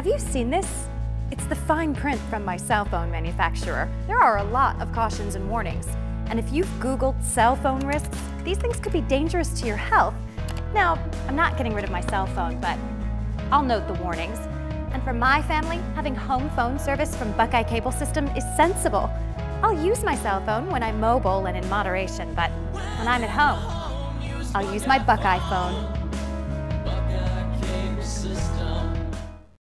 Have you seen this? It's the fine print from my cell phone manufacturer. There are a lot of cautions and warnings. And if you've Googled cell phone risks, these things could be dangerous to your health. Now, I'm not getting rid of my cell phone, but I'll note the warnings. And for my family, having home phone service from Buckeye Cable System is sensible. I'll use my cell phone when I'm mobile and in moderation, but when I'm at home, I'll use my Buckeye phone.